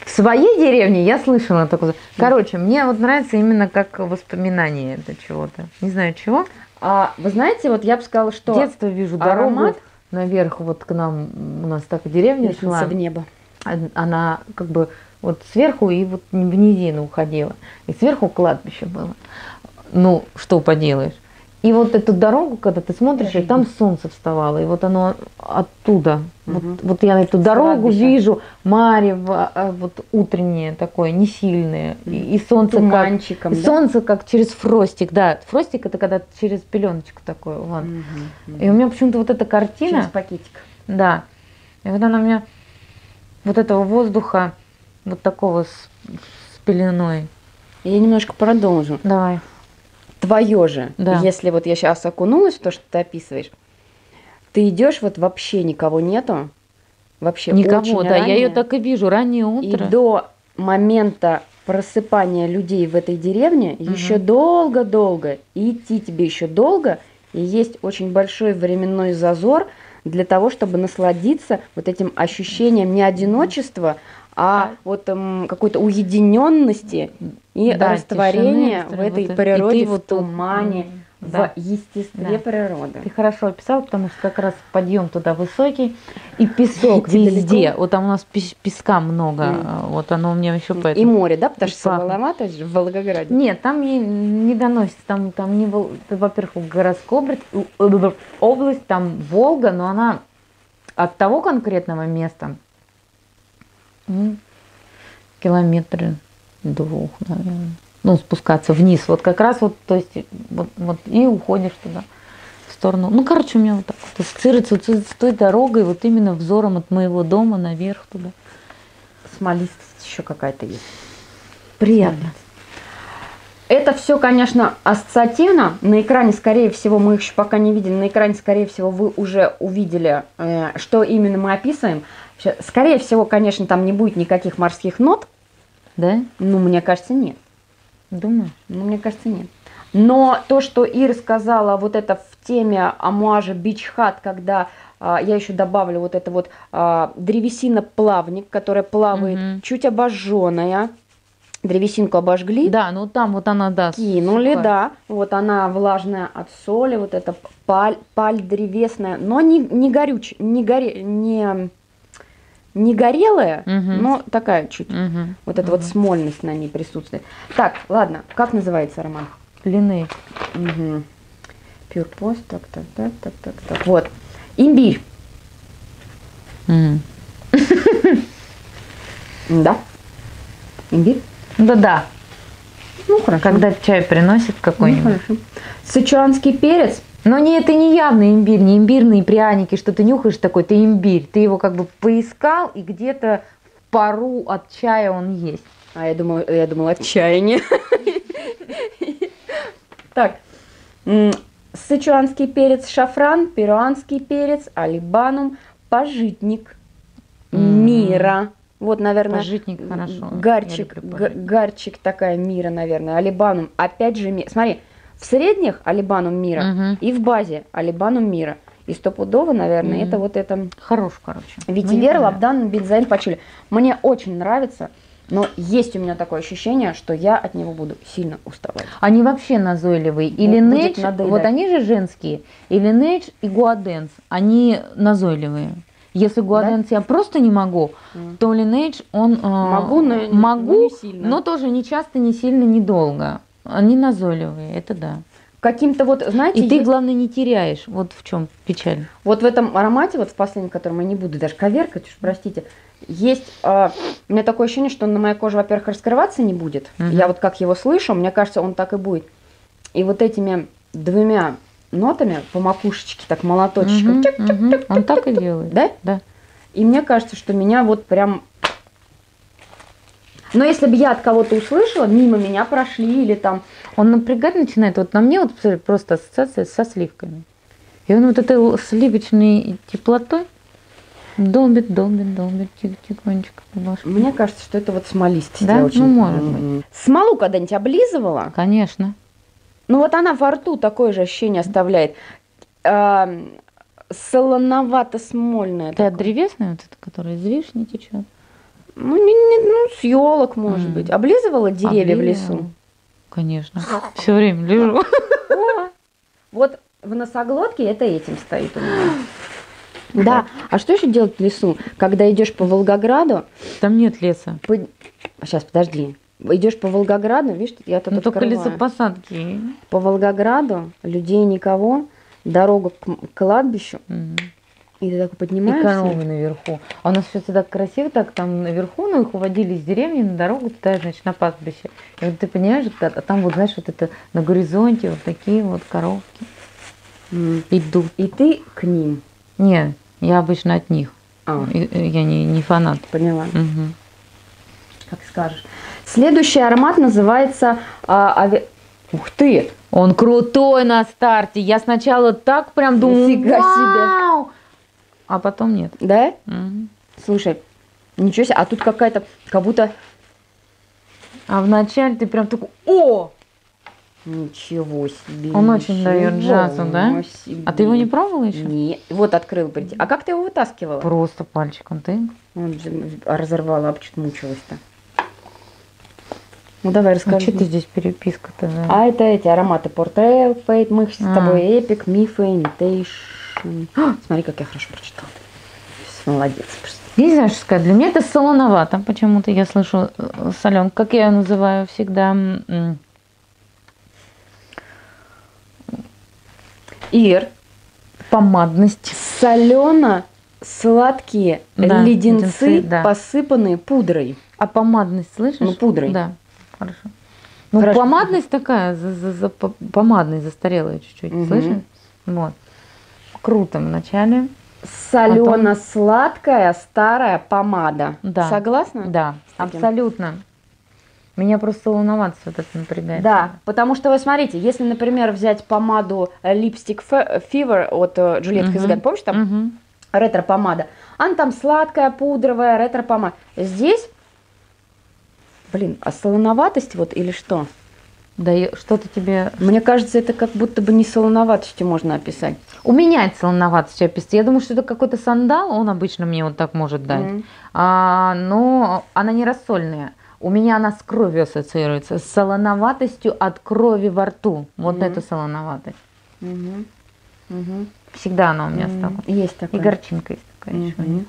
В своей деревне я слышала такое. Короче, мне вот нравится именно как воспоминание это чего-то. Не знаю чего. А вы знаете, вот я бы сказала, что Детство вижу дорогу аромат наверх, вот к нам, у нас так деревня шла. в небо. Она как бы вот сверху и вот в низину уходила. И сверху кладбище было. Ну, что поделаешь. И вот эту дорогу, когда ты смотришь, и там солнце вставало, и вот оно оттуда. Вот, Мгм. вот я эту дорогу кладбища. вижу, марево, а, вот утреннее такое, не сильное, и, и солнце как, Туманчиком, да? солнце как через фростик, да, фростик это когда через пеленочку такой, вот. Мгм, мгм. И у меня почему-то вот эта картина, Через пакетик. да. И вот она у меня вот этого воздуха, вот такого с, с пеленой. Я немножко продолжу. Давай. Твое же, Да. если вот я сейчас окунулась в то, что ты описываешь, ты идешь, вот вообще никого нету, вообще Никого, да, я ее ранее, так и вижу, раннее И утро. до момента просыпания людей в этой деревне Мгм. еще долго-долго, и идти тебе еще долго, и есть очень большой временной зазор для того, чтобы насладиться вот этим ощущением не одиночества, а вот эм, какой-то уединенности и Да, растворения тишины, в этой вот. И природе, в вот тумане, м, в да. естестве Да. природы. Ты хорошо описал, потому что как раз подъем туда высокий и песок Идти везде. далеко. Вот там у нас пес- песка много, а, вот оно у меня еще И поэтому. море, да, потому и что. Соломата же в Волгограде. Нет, там не, не доносится, там, там не, во-первых, городская область, э, область, там Волга, но она от того конкретного места м, километры двух, наверное. Ну, спускаться вниз. Вот как раз вот, то есть, вот, вот и уходишь туда, в сторону. Ну, короче, у меня вот так вот ассоциируется вот с той дорогой, вот именно взором от моего дома наверх туда. Смолистость еще какая-то есть. Приятно. Это все, конечно, ассоциативно. На экране, скорее всего, мы их еще пока не видели. На экране, скорее всего, вы уже увидели, э, что именно мы описываем. Скорее всего, конечно, там не будет никаких морских нот. Да? Ну, мне кажется, нет. Думаю. Ну, мне кажется, нет. Но то, что Ира сказала, вот это в теме амуажа Hut, когда а, я еще добавлю вот это вот а, древесина-плавник, которая плавает, Мгм. чуть обожженная, древесинку обожгли, Да, ну там вот она, да. кинули, сухая. да, вот она влажная от соли, вот эта паль, паль древесная, но не, не горюч, не, горе, не, не горелая, Мгм. но такая чуть, Мгм. вот эта вот смольность на ней присутствует. Так, ладно, как называется роман? Линейдж. Угу. Post, так, так, так, так, так, так. Вот. Имбирь. Да. Имбирь. Да-да, Ну, хорошо. когда чай приносит Ну, какой-нибудь. хорошо. Сычуанский перец. Но не, это не явный имбирь, не имбирные пряники, что ты нюхаешь такой, ты имбирь. Ты его как бы поискал, и где-то в пару от чая он есть. А я думала, я думала отчаяние. Так. Сычуанский перец шафран, перуанский перец, олибанум, пожитник, мирра. Вот, наверное, Пожитник хорошо. Горчит, горчит такая мирра, наверное. Олибанум, опять же, смотри, в средних олибанум мирра Мгм. и в базе олибанум мирра. И стопудово, наверное, Мгм. это вот это Хорош, короче. Ветивер, лабдан, бензоин, пачули. Мне очень нравится, но есть у меня такое ощущение, что я от него буду сильно уставать. Они вообще назойливые. И надоедать. вот они же женские, и Lineage, и Guadens, они назойливые. Если Guadens я просто не могу, М. то Lineage он... э, Могу, но могу, но не сильно. но тоже не часто, не сильно, недолго. Они назойливые, это да. Каким-то вот, знаете, И ты, есть- главное, не теряешь. Вот в чем печаль. вот в этом аромате, вот в последнем, которым я не буду даже коверкать, уж простите, есть, а, у меня такое ощущение, что он на моей коже, во-первых, раскрываться не будет. Мгм. Я вот как его слышу, мне кажется, он так и будет. И вот этими двумя нотами по макушечке, так молоточком, Мгм, чик, чик, мгм. чик, Он так и делает. Да? Да. И мне кажется, что меня вот прям... Но если бы я от кого-то услышала, мимо меня прошли или там... Он напрягать начинает. Вот на мне вот просто ассоциация со сливками. И он вот этой сливочной теплотой долбит, долбит, долбит, тих- тихонечко по башке. Мне кажется, что это вот смолистость. Да? очень- Ну, может М. Смолу когда-нибудь облизывала? Конечно. Ну вот она во рту такое же ощущение оставляет. А, Солоновато-смольное. Ты от древесной вот это, которая из вишни течет? Ну, не- не- ну, с елок, может М. быть. Облизывала деревья в лесу? Облизывала. Конечно. Все время лежу. О, Вот в носоглотке это этим стоит у меня. Да, а что еще делать в лесу, когда идешь по Волгограду? Там нет леса. Сейчас, подожди. Идешь по Волгограду, видишь, я тут Ну только лесопосадки. По Волгограду, людей никого, дорога к кладбищу. И ты так И поднимаешься. коровы наверху. А у нас все так красиво, так там наверху, ну их уводили из деревни на дорогу туда, значит, на пастбище. И вот ты понимаешь, вот а там вот, знаешь, вот это на горизонте вот такие вот коровки М. идут. И ты к ним. Не, я обычно от них. А, И- и Я не, не фанат. поняла. Мгм. Как скажешь. Следующий аромат называется а, ави- Ух ты! Он крутой на старте. Я сначала так прям думаю, Нифига себе. А потом нет. Да? Мгм. Слушай, ничего себе, а тут какая-то, как будто... А вначале ты прям такой, о! Ничего себе. Он очень ничего джазу, да? себе. А ты его не пробовала еще? Не, вот открыл прийти. А как ты его вытаскивала? Просто пальчиком ты. Он разорвала, а почему мучилась-то? Ну давай А расскажи. что ты здесь переписка-то? да? А это эти ароматы Portrayal, Fate, мы с А. тобой Epic, Мифы, Imitation. А, Смотри, как я хорошо прочитала. Молодец. просто. Не знаю, что сказать. Для меня это солоновато. Почему-то я слышу солен. Как я называю всегда. Ир, Помадность. солено сладкие Да, леденцы, леденцы, да. посыпанные пудрой. А помадность слышишь? Ну, пудрой. Да, хорошо. Ну, Хорошо. помадность такая, за, за, за- по- помадность застарелая чуть-чуть, Мгм. слышишь? Вот. Круто вначале. Солено-сладкая старая помада. Да. Согласна? Да, абсолютно. Меня просто солоновато вот это напрягает. Да, потому что вы смотрите, если, например, взять помаду э, Lipstick Fe- Fever от э, Juliette Мгм. Хизган, помнишь, там Мгм. ретро-помада, она там сладкая, пудровая, ретро-помада. Здесь, блин, а солоноватость вот или что? Да, и что-то тебе... Мне кажется, это как будто бы не солоноватостью можно описать. У меня это солоноватость описать. Я думаю, что это какой-то сандал, он обычно мне вот так может дать. М. А, но она не рассольная. У меня она с кровью ассоциируется, с солоноватостью от крови во рту. Вот Мгм. эту солоноватость. Мгм. Мгм. Всегда она у меня с М, такой. Есть И такое. горчинка есть такая еще Мгм.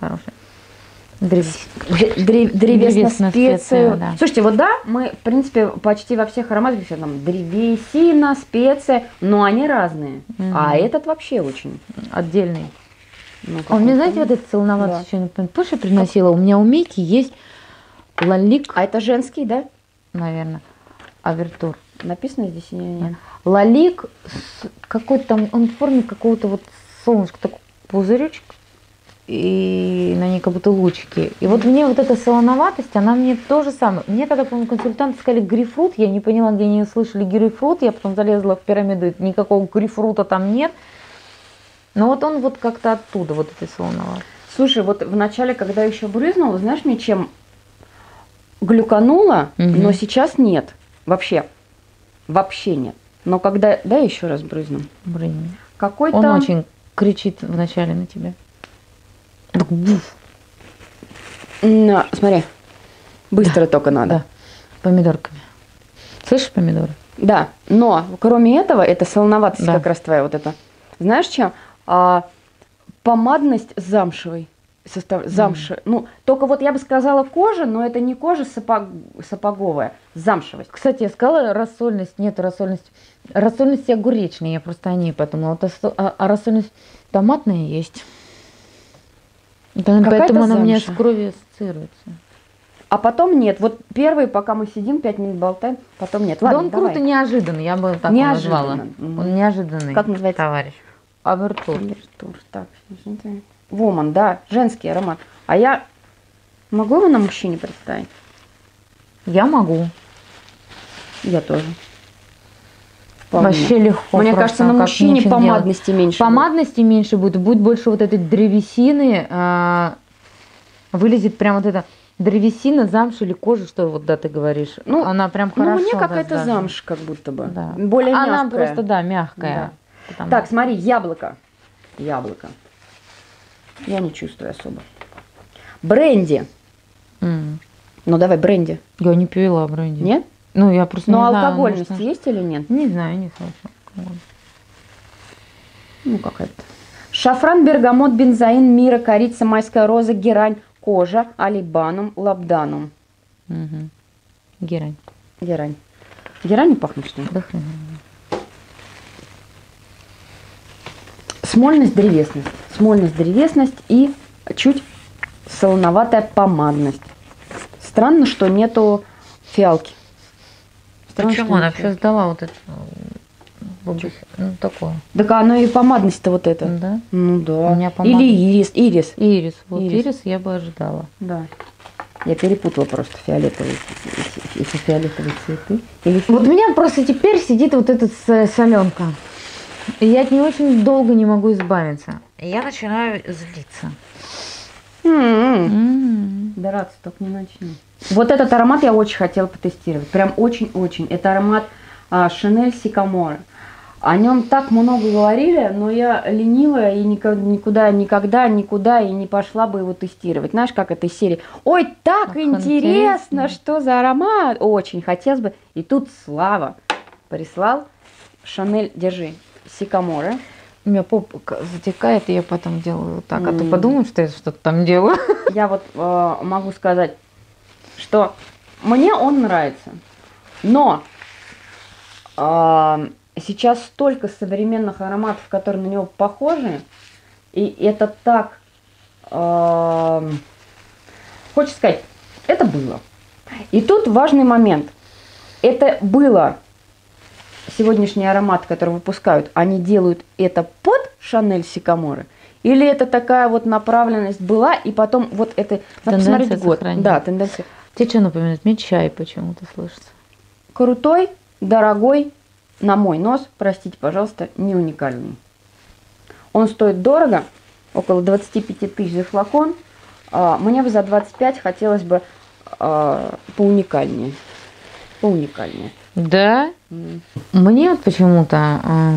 Древ-. Древесно-специя, да. Слушайте, вот да, мы, в принципе, почти во всех ароматах все там древесина, специя, но они разные. Мгм. А этот вообще очень. Отдельный. ну, А какой-то. знаете, вот этот солоноватый Да. еще не помню. Помнишь, я приносила? У меня у Мики есть лалик, А это женский, да? наверное, авертур. Написано здесь или нет? Лалик какой-то там, он в форме какого-то вот солнышка, такой пузыречек, и на ней как будто лучики. И вот мне вот эта солоноватость, она мне то же самое. Мне когда, по-моему, консультанты сказали грейпфрут, я не поняла, где они услышали грейпфрут, я потом залезла в пирамиду, и никакого грейпфрута там нет. Но вот он вот как-то оттуда, вот этой солоноватости. Слушай, вот в начале, когда еще брызнула, знаешь, мне чем глюканула, Мгм. но сейчас нет. Вообще. Вообще нет. Но когда... Да, еще раз брызну. Блин. Какой-то... Он очень кричит вначале на тебя. М, Смотри. Быстро только надо. Да, помидорками. Слышишь помидоры? Да, но кроме этого, это солоноватость Да. как раз твоя вот это. Знаешь чем? А, помадность замшевой. Состав, замши. Ну, только вот я бы сказала кожа, но это не кожа сапог, сапоговая, замшевость. Кстати, я сказала рассольность, нет рассольность. Рассольность огуречная, я просто о ней подумала. Вот а, а рассольность томатная есть. Да, поэтому она у меня с кровью ассоциируется. А потом нет. Вот первый, пока мы сидим, пять минут болтаем, потом нет. да Ладно, он давай. круто неожиданный, я бы так Неожиданно. назвала. Он неожиданный. Как называется? Товарищ. Авертур. Артур, так, Воман, да, женский аромат. А я могу его на мужчине представить? Я могу. Я тоже. Вполне. Вообще легко. Мне кажется, на мужчине нечего делать. помадности меньше. Помадности меньше будет, будет больше вот этой древесины, а, вылезет прям вот эта древесина, замша или кожа, что вот да ты говоришь. Ну, она прям Ну, хорошо. мне даст какая-то даже. замш, как будто бы. Да. Более Она мягкая. просто, да, мягкая. Потому- Так, смотри, яблоко. Яблоко. Я не чувствую особо. Бренди. М. Ну, давай, бренди. Я не пила бренди. Нет? Ну, я просто Но не знаю, алкогольность может, есть или нет? Не знаю, не слышала. Ну, какая-то. Шафран, бергамот, бензоин, мира, корица, майская роза, герань, кожа, алибанум, лабданум. Мгм. Герань. Герань. Герань не пахнет, что ли? Да хрен. Смольность, древесность. Смольность, древесность и чуть солоноватая помадность. Странно, что нету фиалки. Почему она все сдала вот это? Ну, такое. Так оно и помадность-то вот это. Да? Ну да. У меня помада. Или ирис. Ирис. Ирис. Вот Ирис. ирис, я бы ожидала. Да. Я перепутала просто фиолетовые, эти фиолетовые цветы. Или Вот у меня просто теперь сидит вот эта соленка. И я от нее очень долго не могу избавиться. Я начинаю злиться. М-м. М. Драться только не начну. Вот этот аромат я очень хотела потестировать. Прям очень-очень. Это аромат а, Chanel Sycamore. О нем так много говорили, но я ленивая и никуда, никогда, никуда и не пошла бы его тестировать. Знаешь, как этой серии? Ой, так Как интересно, интересно. что за аромат. Очень хотелось бы. И тут Слава прислал Шанель, держи, Сикаморе. У меня попа затекает, и я потом делаю вот так. А то М. подумают, что я что-то там делаю. Я вот э, могу сказать, что мне он нравится, но э, сейчас столько современных ароматов, которые на него похожи, и это так, э, хочется сказать, это было. И тут важный момент. Это было сегодняшний аромат, который выпускают, они делают это под Шанель Сикаморы? Или это такая вот направленность была, и потом вот это... Надо Тенденция посмотреть год. Да, тенденция. Тебе что напоминает? Мне чай почему-то слышится. Крутой, дорогой, на мой нос, простите, пожалуйста, не уникальный. Он стоит дорого, около 25 тысяч за флакон. А, Мне бы за 25 хотелось бы а, поуникальнее. Поуникальнее. Да? Мне вот почему-то а,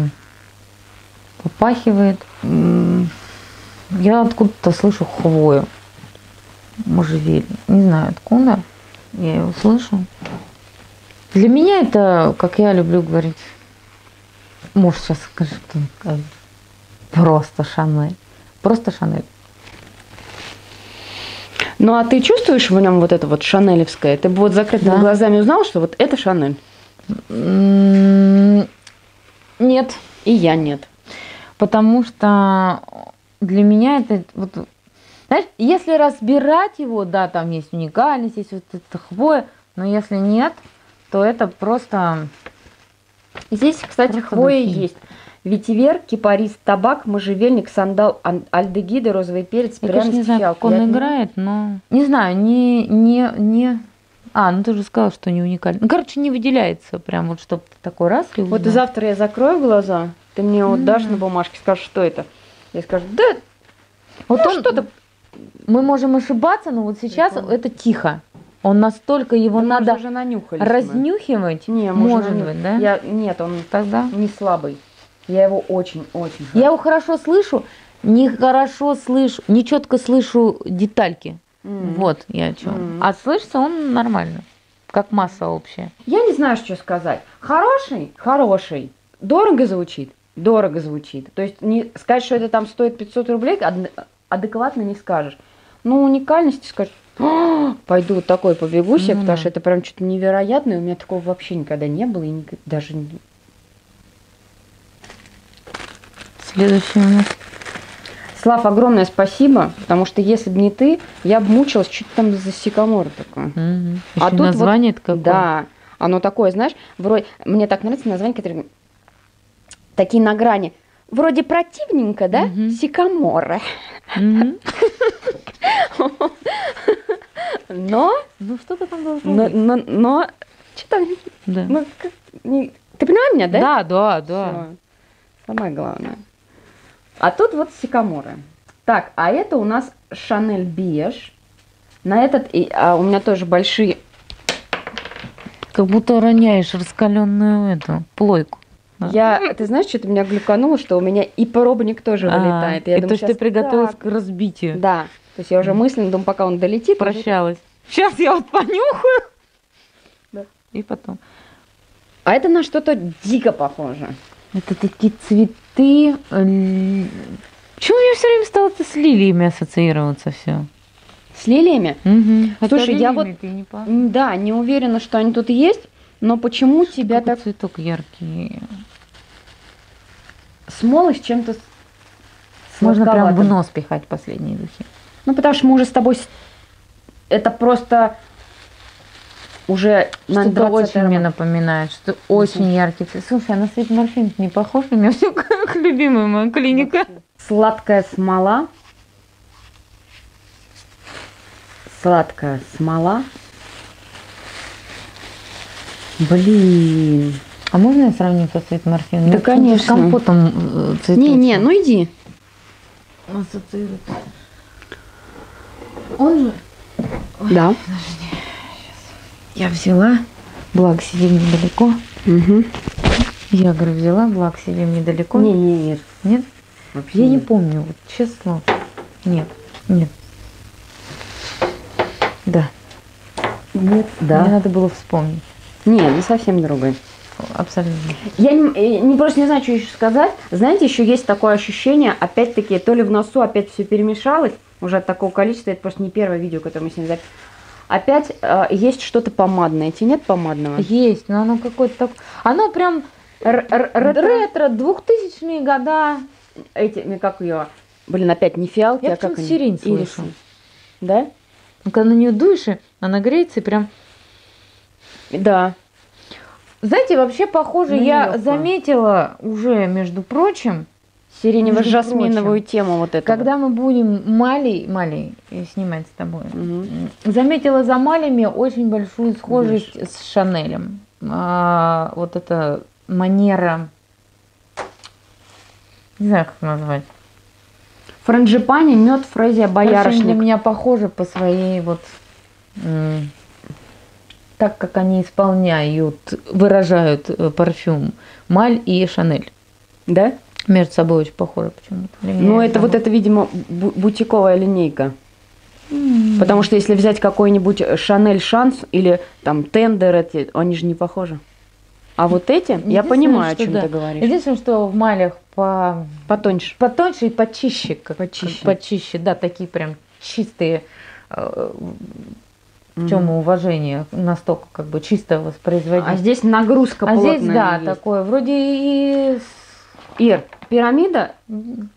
попахивает. Я откуда-то слышу хвою. Можжевельник. Не знаю откуда. я его слышу. Для меня это, как я люблю говорить, муж сейчас скажет, что просто Шанель. Просто Шанель. Ну а ты чувствуешь в нем вот это вот шанелевское? Ты бы вот закрытыми Да. глазами узнал, что вот это Шанель? Нет, И я нет. потому что для меня это вот, знаешь, если разбирать его, да, там есть уникальность, есть вот это хвоя, но если нет, то это просто Здесь, кстати, Просто хвоя духи. есть. Ветивер, кипарис, табак, можжевельник, сандал, ан- альдегиды, розовый перец, Я, конечно, не пряность, знаю, как он Я- играет, но... Не знаю, не, не, не... А, ну ты же сказал, что не уникально. Ну, короче, не выделяется прям вот, чтобы такой раз и Вот узнал. завтра я закрою глаза, ты мне вот дашь Мгм. на бумажке, скажешь, что это. Я скажу, да, Вот ну, он, что-то. мы можем ошибаться, но вот сейчас Прикольно. это тихо. Он настолько его мы надо уже мы. разнюхивать. Не, мы уже Может наню- быть, да? Я, нет, он Тогда. не слабый. Я его очень-очень Я его хорошо слышу, не хорошо слышу, не четко слышу детальки. М. Вот я о чем. Мгм. А слышится он нормально, как масса общая. Я не знаю, что сказать. Хороший? Хороший. Дорого звучит? Дорого звучит. То есть не сказать, что это там стоит 500 рублей, ад- адекватно не скажешь. Ну, уникальности скажешь, «А, пойду вот такой побегу себе, Ну потому что это прям что-то невероятное. У меня такого вообще никогда не было. И ник- даже не- Следующий у нас. Слав, огромное спасибо, потому что если бы не ты, я бы мучилась что-то там за сикамор такое. Мгм. А тут вот- название какое. Да, оно такое, знаешь, вроде, мне так нравится название, которые такие на грани. Вроде противненько, да? Мгм. Сикаморы. Мгм. Но, Ну что-то там должно но, быть. но, но, что-то, Да. ну, как- ты поняла меня, да? Да, да, да. Самое главное. А тут вот сикаморы. Так, а это у нас Шанель Беж. На этот, и- а у меня тоже большие Как будто роняешь раскаленную эту плойку. Я, ты знаешь, что-то меня глюкануло, что у меня и пробник тоже А, вылетает. Я и думаю, то, что ты приготовилась так. к разбитию. Да. То есть я уже мысленно думаю, пока он долетит. Прощалась. Сейчас я вот понюхаю. Да. И потом. А это на что-то дико похоже. Это такие цветы. Э, Почему у меня все время стало с лилиями ассоциироваться все? С лилиями. Слушай, я вот- Не Да, не уверена, что они тут есть, но почему тебя Какой так цветок яркий. смолы с чем-то Можно прям в нос пихать последние духи. Ну, потому что мы уже с тобой... Это просто уже на Что-то 20 очень мне напоминает, что очень яркий цвет. Слушай, а на свет морфин не похож? У меня все как любимая моя клиника. Сладкая смола. Сладкая смола. Блин. А можно я сравню со цвет морфин? Да, конечно. С компотом э, цветочным. Не-не, ну иди. ассоциируется. Он же... Да. Я взяла, благо сидим недалеко. Угу. Я, говорю, взяла, благо сидим недалеко. Не, не, нет. Нет? Вообще Я не нет. помню, вот честно. Нет, нет. Да, Нет, мне да. надо было вспомнить. Не, не совсем другой. Абсолютно. Я не, э, не- просто не знаю, что еще сказать. Знаете, еще есть такое ощущение, опять-таки, то ли в носу опять все перемешалось, уже от такого количества, это просто не первое видео, которое мы с ним записали. Опять э, есть что-то помадное. Тебе нет помадного? Есть, но оно какое-то так... Оно прям ретро- двухтысячные года. Эти, как ее? Блин, опять не фиалки, Я а как они? сирень слышу. Да? Ну, Когда на нее дуешь, она греется и прям... Да. Знаете, вообще похоже, Ну, я заметила уже, между прочим, Сиренево-жасминовую тему вот эту. когда мы будем Мали, Мали э, снимать с тобой, Мгм. заметила за Малями очень большую схожесть с Шанелем. А, вот эта манера, не знаю, как назвать. Франджипани, мед, фрезия, Короче, они для боярышник. меня похожи по своей вот так как они исполняют, выражают э, парфюм Маль и Шанель. Да? Между собой очень похожи почему-то. Ну, это вот это, видимо, бу- бутиковая линейка. Потому что если взять какой-нибудь Шанель Шанс или там Тендер, эти, они же не похожи. А вот эти, я понимаю, о чем да. ты говоришь. Единственное, что в малях по Потоньше. потоньше и почище, как Почище. как почище, да, такие прям чистые. э, В чем Мгм. уважение, настолько как бы чисто воспроизводить. А здесь нагрузка А плотная здесь, да, есть. такое, вроде и... Ир, пирамида,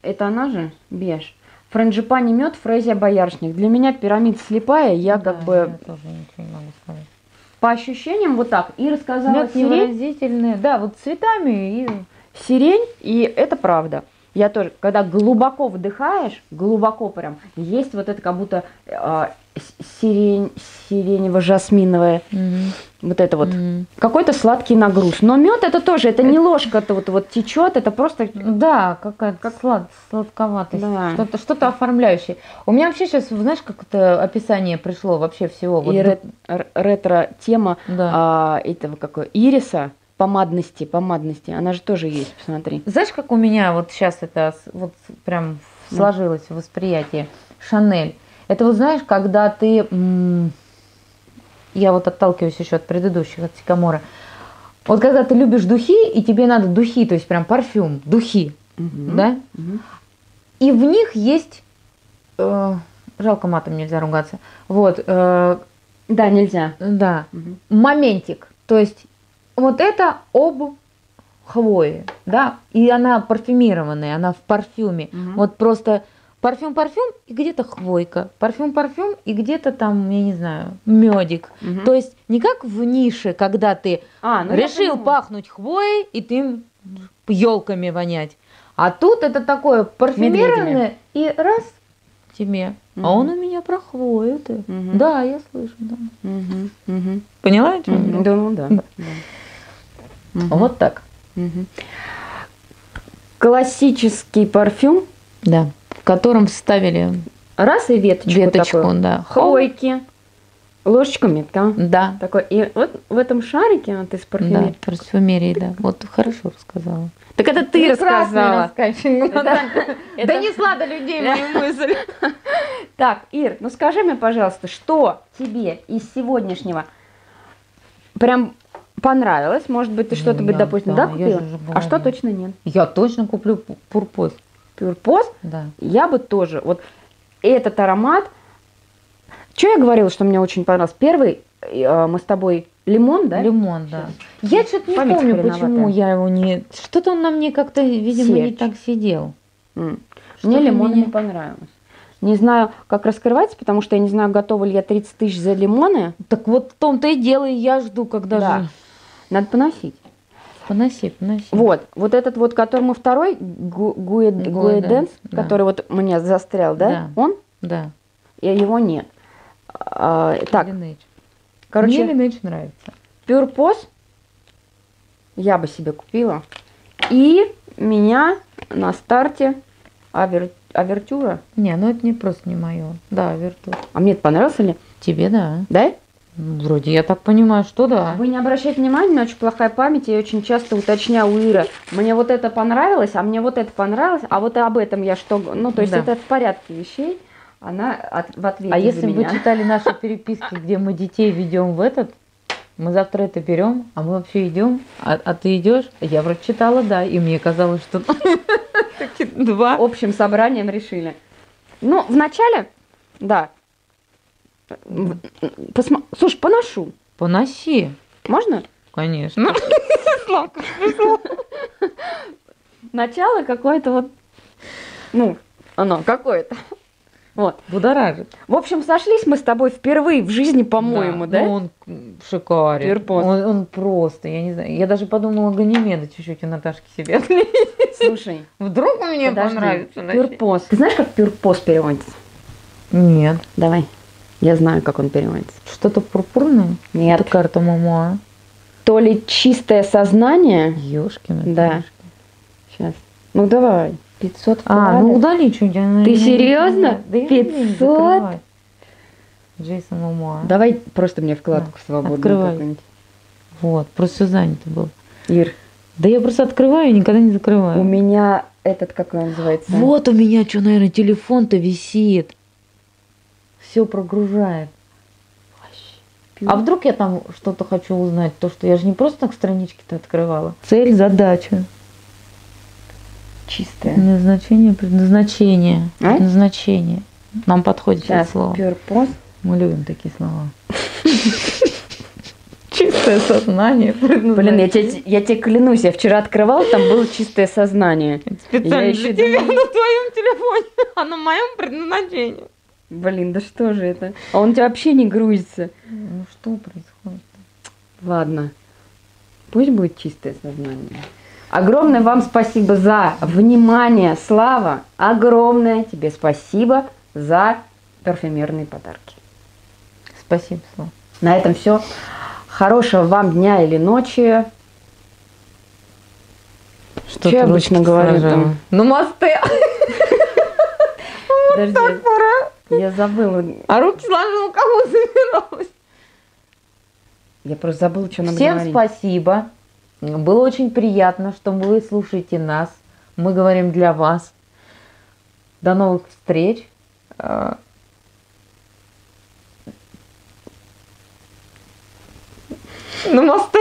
это она же, беж. Франджипани мед, фрезия боярышник. Для меня пирамида слепая, я да, как бы я тоже ничего не могу сказать. по ощущениям вот так. Ира сказала Мед сирень, невыразительный, да, вот цветами и... сирень, и это правда. Я тоже, когда глубоко вдыхаешь, глубоко прям, есть вот это как будто с- сирень, сиренево-жасминовое, Мгм. вот это вот. Мгм. Какой-то сладкий нагруз. Но мед это тоже, это не ложка-то вот, вот течет, это просто Да, какая-то слад, сладковатость, Да. что-то, что-то оформляющее. У меня вообще сейчас, знаешь, как это описание пришло вообще всего. Вот и ду- ре- р- ретро-тема Да. а, этого какой ириса, помадности, помадности, она же тоже есть, посмотри. Знаешь, как у меня вот сейчас это вот прям сложилось в восприятии? Шанель. Это вот знаешь, когда ты... Я вот отталкиваюсь еще от предыдущих, от Сикамора. Вот когда ты любишь духи, и тебе надо духи, то есть прям парфюм, духи, Мгм. да? Мгм. И в них есть... э, жалко матом нельзя ругаться. Вот, э, Да, нельзя. да, Мгм. моментик. То есть вот это об хвое, да, и она парфюмированная, она в парфюме. Мгм. Вот просто парфюм-парфюм и где-то хвойка, парфюм-парфюм и где-то там, я не знаю, медик. Мгм. То есть не как в нише, когда ты А, ну решил пахнуть хвоей и ты елками вонять. А тут это такое парфюмированное и раз тебе. Мгм. А он у меня про хвою ты. Мгм. Да, я слышу, да. Мгм. Мгм. Поняла, я? Да, ну да. Да. да. Мгм. Вот так. Мгм. Классический парфюм. Да. В котором вставили Раз и веточку, веточку, такую. да. Хвойки. Ложечка медка. Да. Такой. И вот в этом шарике вот из Да, парфюмерии. парфюмерии, да. Вот хорошо рассказала. Так это ты рассказала. Это- Это- Донесла до людей мою мысль. Так, Ир, ну скажи мне, пожалуйста, что тебе из сегодняшнего прям понравилось? Может быть, ты Ну, что-то, бы, я- допустим, да, да, купила? А что точно нет? Я точно куплю пу- пурпоз. Пюрпоз Да. я бы тоже. Вот этот аромат. Что я говорила, что мне очень понравился? Первый, э, мы с тобой лимон, да? Лимон, да. Я что-то не Память помню, хреноватая. почему я его не... Что-то он на мне как-то, видимо, не Сердце. так сидел. Что-то Мне лимон меня- не понравилось. Не знаю, как раскрывается, потому что я не знаю, готова ли я 30 тысяч за лимоны. Так вот в том-то и дело, и я жду, когда Да. же... Надо поносить. Поноси, поноси. Вот, вот этот вот, который мы второй, Гу- Гуэ- Гуэ Гуэденс, да. который вот мне застрял, да? Да. Он? Да. И его нет. А, так, Lineage. короче, Мне Lineage нравится. Пюрпоз я бы себе купила. И меня на старте авер- авертюра. Не, ну это не просто не мое. Да, Виртуз. А мне это понравился ли? Тебе да. Да? Вроде я так понимаю, что да. Вы не обращайте внимания, у меня очень плохая память, я очень часто уточняю у Иры, мне вот это понравилось, а мне вот это понравилось, а вот об этом я что... Ну, то есть Да. это в порядке вещей, она от- в ответе А если бы вы меня. читали наши переписки, где мы детей ведем в этот, мы завтра это берем, а мы вообще идем, а, а ты идешь? Я вроде читала, да, и мне казалось, что два. Общим собранием решили. Ну, вначале, да. Посма- Слушай, поношу. Поноси, Можно? конечно. Начало какое-то вот, ну, оно какое-то. Вот. Будоражит. В общем, сошлись мы с тобой впервые в жизни, по-моему, да? Ну, он шикарен. Пирпоз. Он, он просто, я не знаю. Я даже подумала Ганимеда чуть-чуть у Наташки себе. Слушай, Вдруг мне подожди. понравится. Пюрпоз. Ты знаешь, как пюрпоз переводится? Нет. Давай. Я знаю, как он переводится. Что-то пурпурное? Нет. Это карта мама. То ли чистое сознание. Ёшкин. Да. Сейчас. Ну давай. 500 А, вкладок. ну удали что-нибудь. Ты серьезно? Да я не умею 500? закрывать. Джейсон Момоа. Давай просто мне вкладку Да, свободную открывай. Вот, просто все занято было. Ир, Да я просто открываю и никогда не закрываю. у меня этот, как он называется? Вот у меня что, наверное, телефон-то висит. Все прогружает. А вдруг я там что-то хочу узнать, то, что я же не просто так странички-то открывала. Цель, задача, чистая. назначение, предназначение, А? предназначение. Нам подходит Сейчас, это слово. purpose. Мы любим такие слова. Чистое сознание, Блин, я тебе, я тебе клянусь, я вчера открывал, там было чистое сознание. Я Специально ещё для тебя на твоем телефоне, а на моем предназначении. Блин, да что же это? А он у тебя вообще не грузится. Ну что происходит? Ладно, пусть будет чистое сознание. Огромное вам спасибо за внимание, Слава. Огромное тебе спасибо за парфюмерные подарки. Спасибо, Слава. На этом все. Хорошего вам дня или ночи. Что я обычно говорю сложила? там? Ну, мосты. Подожди, я забыла. А руки сложила, кого собиралась? Я просто забыла, что нам Всем говорить. спасибо. Было очень приятно, что вы слушаете нас. Мы говорим для вас. До новых встреч. А, Намасте.